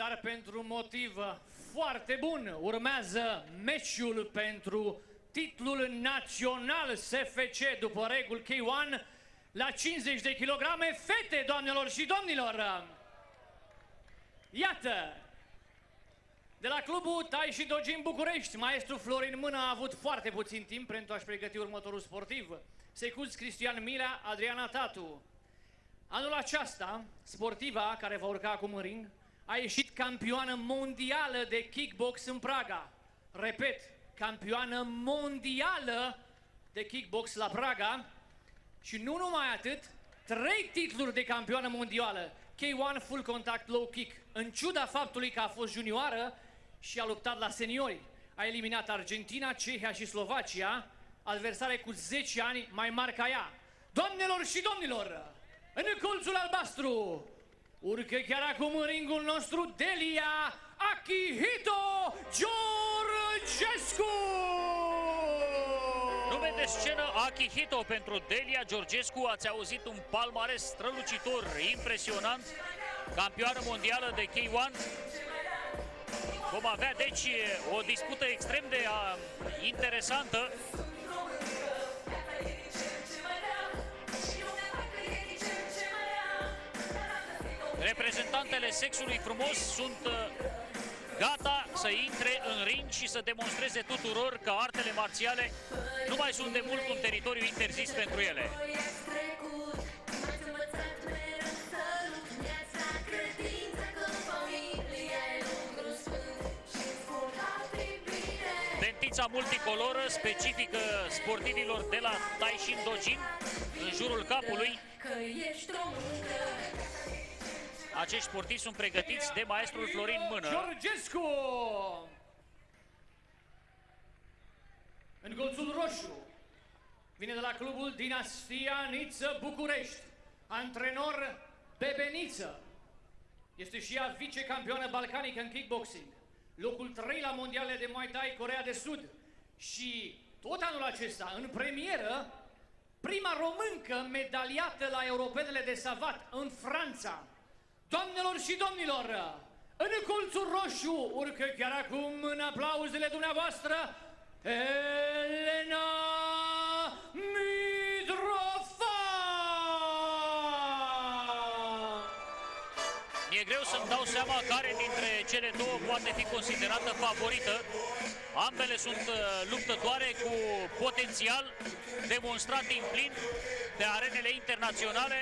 dar pentru motiv foarte bun urmează meciul pentru titlul național SFC după regul K1 la 50 de kilograme fete, doamnelor și domnilor. Iată, de la clubul Tai și Dogin București, maestru Florin Mână a avut foarte puțin timp pentru a-și pregăti următorul sportiv. Secuți Cristian Mila, Adriana Tatu. Anul aceasta, sportiva care va urca acum în ring, a ieșit campioană mondială de kickbox în Praga. Repet, campioană mondială de kickbox la Praga și nu numai atât, trei titluri de campioană mondială. K1 Full Contact Low Kick. În ciuda faptului că a fost junioară și a luptat la seniori. A eliminat Argentina, Cehia și Slovacia, adversare cu 10 ani mai mari ca ea. Doamnelor și domnilor, în colțul albastru, urcă chiar acum în ringul nostru Delia Akihito Georgescu! Nume de scenă Akihito pentru Delia Georgescu. Ați auzit un palmares strălucitor, impresionant. Campioană mondială de K1. Vom avea deci o dispută extrem de uh, interesantă. Reprezentantele sexului frumos sunt uh, gata să intre în ring și să demonstreze tuturor că artele marțiale nu mai sunt de mult un teritoriu interzis pentru ele. Lentița multicoloră, specifică sportivilor de la Taishin Dojin, în jurul capului. Acești sportivi sunt pregătiți de maestrul Florin Mână. Georgescu! În colțul roșu vine de la clubul Dinastia Niță București. Antrenor Bebeniță. Este și ea vicecampioană balcanică în kickboxing. Locul 3 la mondiale de Muay Thai Corea de Sud. Și tot anul acesta, în premieră, prima româncă medaliată la europenele de savat în Franța. Doamnelor și domnilor, în colțul roșu urcă chiar acum în aplauzele dumneavoastră Elena greu să-mi dau seama care dintre cele două poate fi considerată favorită. Ambele sunt uh, luptătoare cu potențial demonstrat din plin pe arenele internaționale,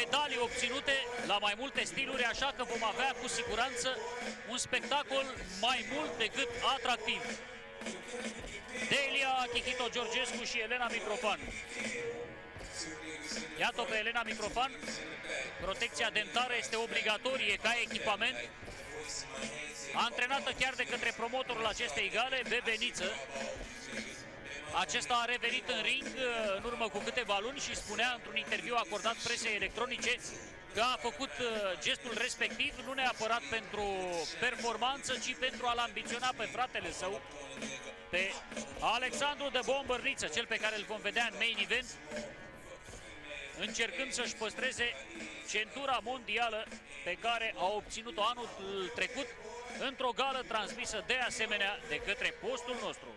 medalii obținute la mai multe stiluri, așa că vom avea cu siguranță un spectacol mai mult decât atractiv. Delia Chichito Georgescu și Elena Mitrofan. Iată pe Elena Mitrofan, protecția dentară este obligatorie ca echipament, antrenată chiar de către promotorul acestei gale, Bebeniță. Acesta a revenit în ring uh, în urmă cu câteva luni și spunea într-un interviu acordat presei electronice că a făcut uh, gestul respectiv nu neapărat pentru performanță, ci pentru a-l ambiționa pe fratele său, pe Alexandru de Bombărniță, cel pe care îl vom vedea în main event, încercând să-și păstreze centura mondială pe care a obținut-o anul trecut într-o gală transmisă de asemenea de către postul nostru.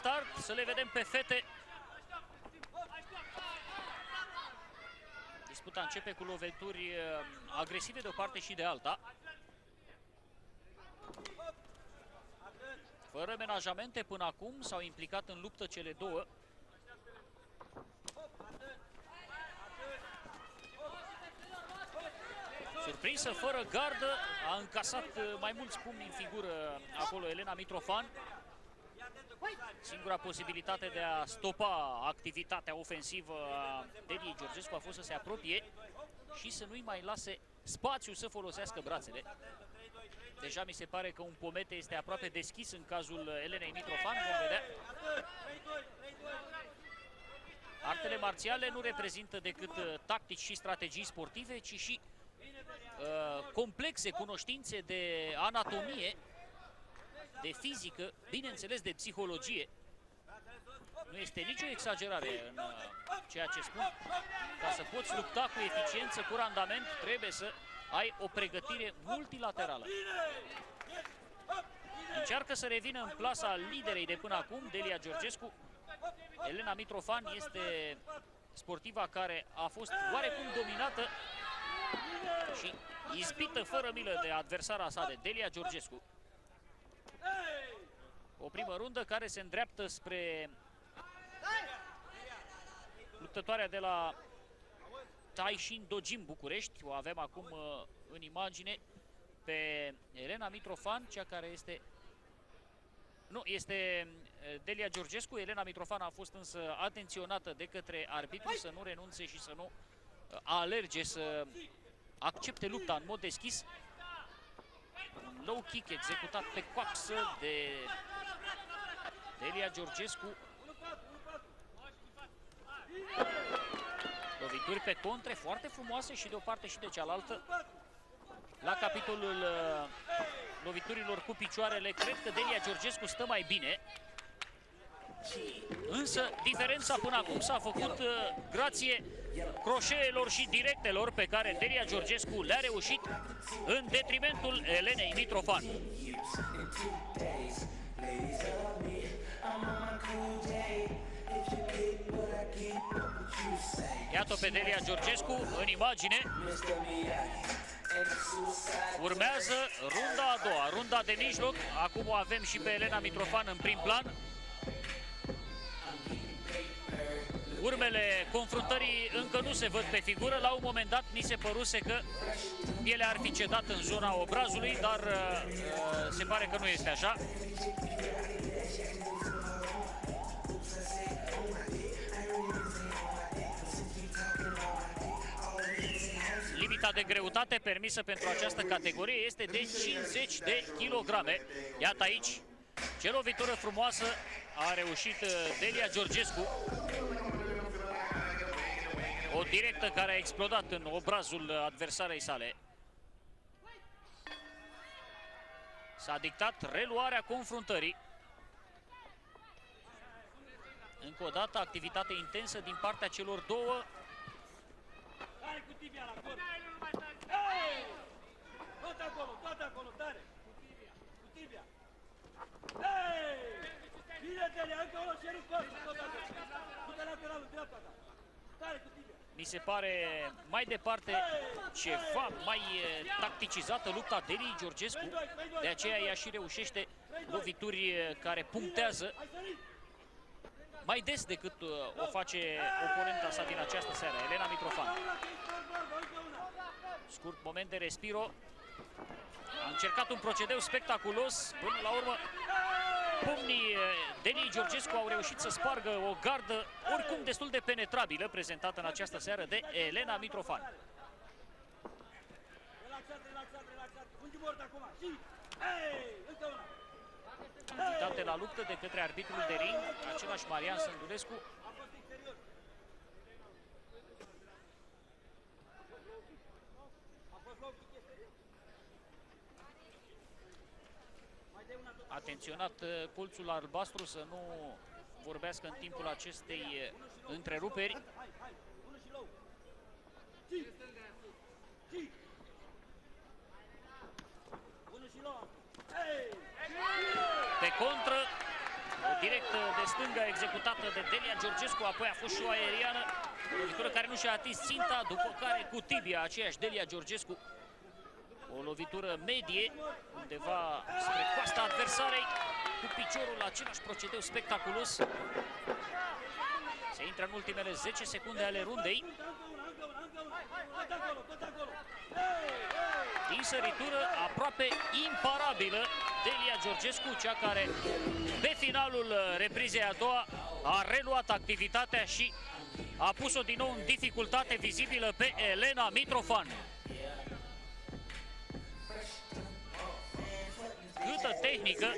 Start, să le vedem pe fete. Disputa începe cu lovituri uh, agresive de o parte și de alta. Fără menajamente până acum s-au implicat în luptă cele două. Surprinsă, fără gardă, a încasat uh, mai mulți pumni în figură acolo Elena Mitrofan. Singura posibilitate de a stopa activitatea ofensivă a Deliei Georgescu a fost să se apropie și să nu-i mai lase spațiu să folosească brațele. Deja mi se pare că un pomete este aproape deschis în cazul Elenei Mitrofan, vom vedea. Artele marțiale nu reprezintă decât uh, tactici și strategii sportive, ci și uh, complexe cunoștințe de anatomie, de fizică, bineînțeles de psihologie. Nu este nicio exagerare în uh, ceea ce spun. Ca să poți lupta cu eficiență, cu randament, trebuie să ai o pregătire multilaterală. Încearcă să revină în plasa liderei de până acum, Delia Georgescu. Elena Mitrofan este sportiva care a fost oarecum dominată și izbită fără milă de adversara sa, de Delia Georgescu. O primă rundă care se îndreaptă spre luptătoarea de la Taishin Dojim București. O avem acum uh, în imagine pe Elena Mitrofan, cea care este... Nu, este uh, Delia Georgescu. Elena Mitrofan a fost însă atenționată de către arbitru să nu renunțe și să nu uh, alerge, să accepte lupta în mod deschis. Un low kick executat pe coaxă de Delia Georgescu. Lovituri pe contre foarte frumoase și de o parte și de cealaltă. La capitolul uh, loviturilor cu picioarele, cred că Delia Georgescu stă mai bine. Însă diferența până acum s-a făcut uh, grație croșeelor și directelor pe care Delia Georgescu le-a reușit în detrimentul Elenei Mitrofan. Iată pe Delia Georgescu în imagine. Urmează runda a doua, runda de mijloc. Acum o avem și pe Elena Mitrofan în prim plan. Urmele confruntării încă nu se văd pe figură. La un moment dat ni se păruse că ele ar fi cedat în zona obrazului, dar uh, se pare că nu este așa. Limita de greutate permisă pentru această categorie este de 50 de kilograme. Iată aici ce lovitură frumoasă a reușit uh, Delia Georgescu. O directă care a explodat în obrazul adversarei sale. S-a dictat reluarea confruntării. Încă o dată, activitate intensă din partea celor două Tare cu tibia la corp. Hey! Tot acolo, tot acolo, tare. Cu tibia, cu tibia. Hey! Bine, Delia, încă unul și nu corp, tot acolo. Du-te lateralul, dreapta ta. Tare cu tibia. Mi se pare mai departe ceva mai tacticizată lupta Deli Georgescu, de aceea ea și reușește lovituri care punctează mai des decât uh, o face oponenta sa din această seară, Elena Mitrofan. Scurt moment de respiro. A încercat un procedeu spectaculos. Până la urmă, pumnii uh, Denii Georgescu au reușit să spargă o gardă oricum destul de penetrabilă prezentată în această seară de Elena Mitrofan. Relaxat, relaxat, relaxat. Unde mort acum? Hey! Încă una! Invitate la luptă de către arbitrul de ring, același Marian Sândurescu. Atenționat uh, colțul albastru să nu vorbească în timpul acestei uh, întreruperi. Pe contră, o directă de stânga executată de Delia Georgescu, apoi a fost și o aeriană, o lovitură care nu și-a atins ținta, după care cu tibia aceeași Delia Georgescu. O lovitură medie, undeva spre coasta adversarei, cu piciorul la același procedeu spectaculos. Se intră în ultimele 10 secunde ale rundei. Din săritură aproape imparabilă Delia Georgescu, cea care pe finalul reprizei a doua a reluat activitatea și a pus-o din nou în dificultate vizibilă pe Elena Mitrofan. Tehnică.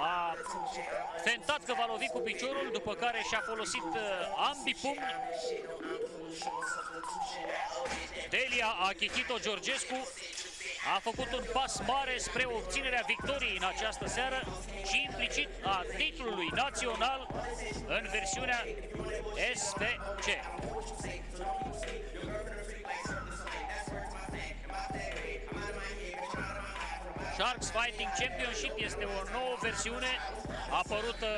A tentat că va lovi cu piciorul, după care și-a folosit uh, ambii pumni. Delia Achitito Georgescu a făcut un pas mare spre obținerea victoriei în această seară și implicit a titlului național în versiunea SVC. Sharks Fighting Championship este o nouă versiune apărută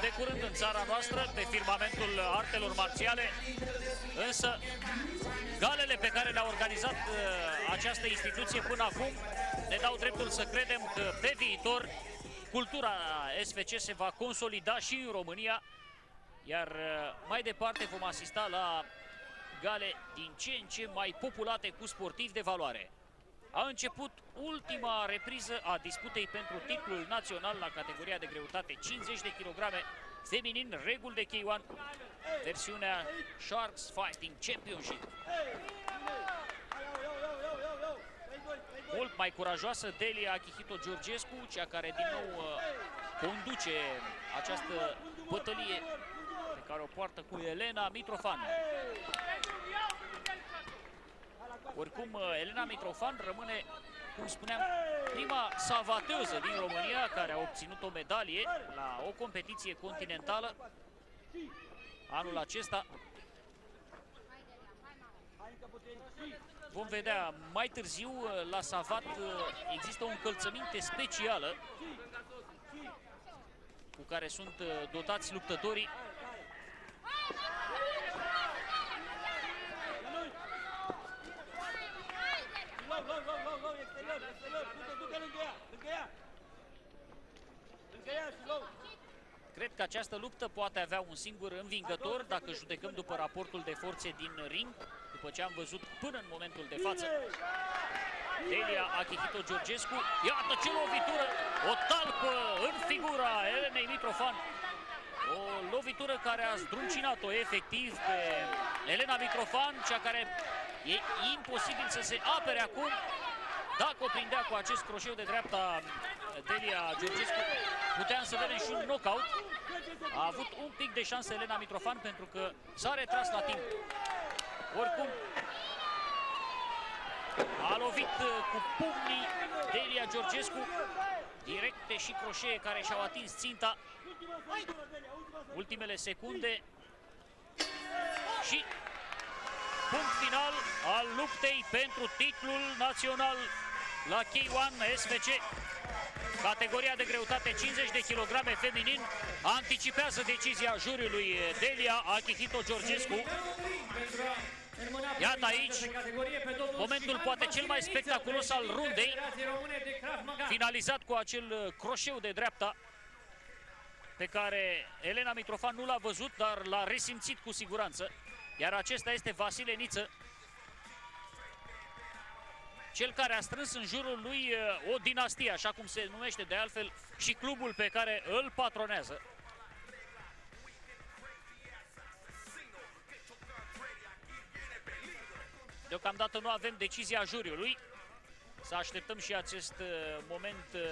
de curând în țara noastră pe firmamentul artelor marțiale, însă galele pe care le-a organizat uh, această instituție până acum ne dau dreptul să credem că pe viitor cultura SVC se va consolida și în România, iar uh, mai departe vom asista la gale din ce în ce mai populate cu sportivi de valoare a început ultima repriză a disputei pentru titlul național la categoria de greutate 50 de kg feminin, reguli de K1, versiunea Sharks Fighting Championship. Mult mai curajoasă Delia Akihito Georgescu, cea care din nou uh, conduce această bătălie pe care o poartă cu Elena Mitrofan. Oricum, uh, Elena Mitrofan rămâne, cum spuneam, prima savateuză din România care a obținut o medalie la o competiție continentală anul acesta. Vom vedea mai târziu uh, la Savat uh, există o încălțăminte specială cu care sunt dotați luptătorii Cred că această luptă poate avea un singur învingător dacă judecăm după raportul de forțe din ring, după ce am văzut până în momentul de față. Delia Akihito Georgescu, iată ce lovitură, o talpă în figura Elenei Mitrofan. O lovitură care a zdruncinat-o efectiv pe Elena Mitrofan, cea care e imposibil să se apere acum. Dacă o prindea cu acest croșeu de dreapta Delia Georgescu, puteam să vedem și un knockout. A avut un pic de șansă Elena Mitrofan pentru că s-a retras la timp. Oricum, a lovit uh, cu pumnii Delia Georgescu, directe și croșee care și-au atins ținta. Ultimele secunde și punct final al luptei pentru titlul național la K1 SVC. Categoria de greutate 50 de kg feminin anticipează decizia juriului Delia Akihito Georgescu. Iată aici momentul poate cel mai spectaculos al rundei, finalizat cu acel croșeu de dreapta pe care Elena Mitrofan nu l-a văzut, dar l-a resimțit cu siguranță. Iar acesta este Vasile Niță, cel care a strâns în jurul lui uh, o dinastie, așa cum se numește de altfel și clubul pe care îl patronează. Deocamdată nu avem decizia juriului. Să așteptăm și acest uh, moment uh,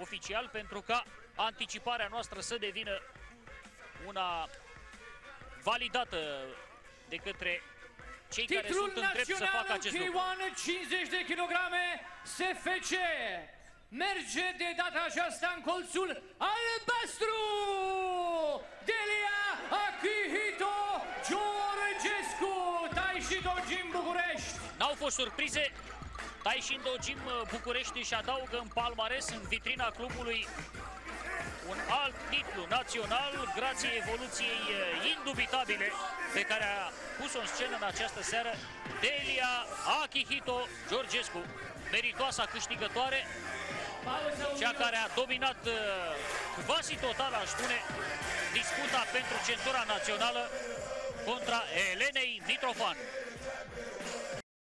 oficial pentru ca anticiparea noastră să devină una validată de către cei Titlul care sunt în drept să facă acest lucru. K1 50 de kilograme SFC merge de data aceasta în colțul albastru. Delia Akihito Georgescu. Taishido Gym București. N-au fost surprize. Taishindo Gym București își adaugă în palmares în vitrina clubului un alt titlu național grație evoluției eh, indubitabile pe care a pus-o în scenă în această seară Delia Akihito Georgescu, meritoasa câștigătoare, cea care a dominat eh, quasi total, aș spune, disputa pentru centura națională contra Elenei Mitrofan.